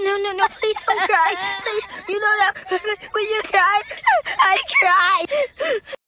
no, no, no, no! please don't cry. Please, you know that. Will you